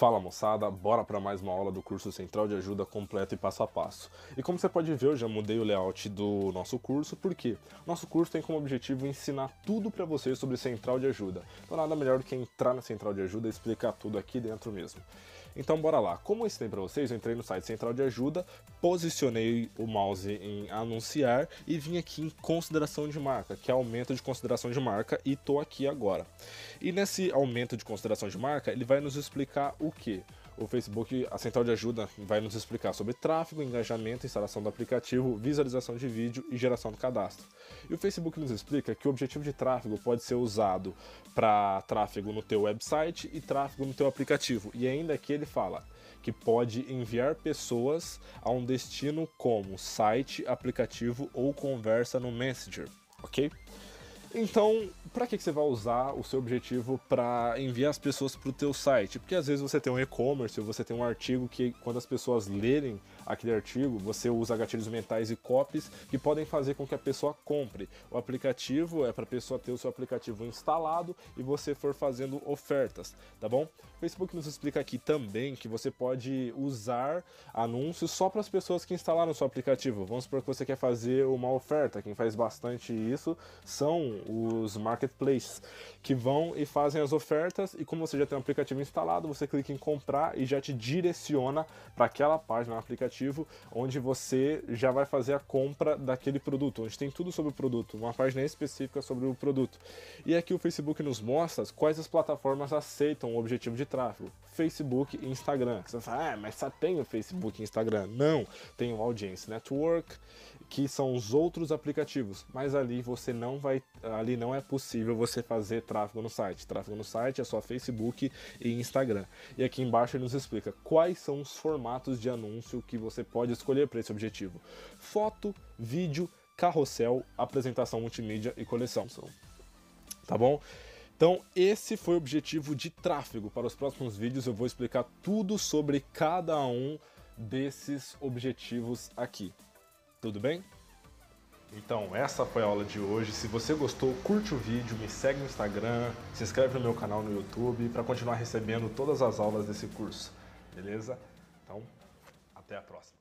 Fala moçada, bora para mais uma aula do curso Central de Ajuda completo e passo a passo. E como você pode ver, eu já mudei o layout do nosso curso, porque nosso curso tem como objetivo ensinar tudo para você sobre Central de Ajuda. Então nada melhor do que entrar na Central de Ajuda e explicar tudo aqui dentro mesmo. Então bora lá. Como eu ensinei para vocês, eu entrei no site Central de Ajuda, posicionei o mouse em anunciar e vim aqui em consideração de marca, que é aumento de consideração de marca e tô aqui agora. E nesse aumento de consideração de marca, ele vai nos explicar o que? O Facebook, a central de ajuda, vai nos explicar sobre tráfego, engajamento, instalação do aplicativo, visualização de vídeo e geração do cadastro. E o Facebook nos explica que o objetivo de tráfego pode ser usado para tráfego no teu website e tráfego no teu aplicativo. E ainda aqui ele fala que pode enviar pessoas a um destino como site, aplicativo ou conversa no Messenger, ok? Então, para que, que você vai usar o seu objetivo para enviar as pessoas para o teu site? Porque às vezes você tem um e-commerce, ou você tem um artigo que quando as pessoas lerem aquele artigo, você usa gatilhos mentais e copies que podem fazer com que a pessoa compre. O aplicativo é para a pessoa ter o seu aplicativo instalado e você for fazendo ofertas, tá bom? O Facebook nos explica aqui também que você pode usar anúncios só para as pessoas que instalaram o seu aplicativo. Vamos supor que você quer fazer uma oferta, quem faz bastante isso são os marketplaces, que vão e fazem as ofertas e como você já tem um aplicativo instalado, você clica em comprar e já te direciona para aquela página do aplicativo onde você já vai fazer a compra daquele produto, onde tem tudo sobre o produto, uma página específica sobre o produto. E aqui o Facebook nos mostra quais as plataformas aceitam o objetivo de tráfego. Facebook e Instagram. Você fala, ah, mas só tem o Facebook e Instagram. Não, tem o Audience Network, que são os outros aplicativos, mas ali você não vai, ali não é possível você fazer tráfego no site. Tráfego no site é só Facebook e Instagram. E aqui embaixo ele nos explica quais são os formatos de anúncio que você pode escolher para esse objetivo: foto, vídeo, carrossel, apresentação multimídia e coleção. Tá bom? Então, esse foi o objetivo de tráfego. Para os próximos vídeos, eu vou explicar tudo sobre cada um desses objetivos aqui. Tudo bem? Então, essa foi a aula de hoje. Se você gostou, curte o vídeo, me segue no Instagram, se inscreve no meu canal no YouTube para continuar recebendo todas as aulas desse curso. Beleza? Então, até a próxima.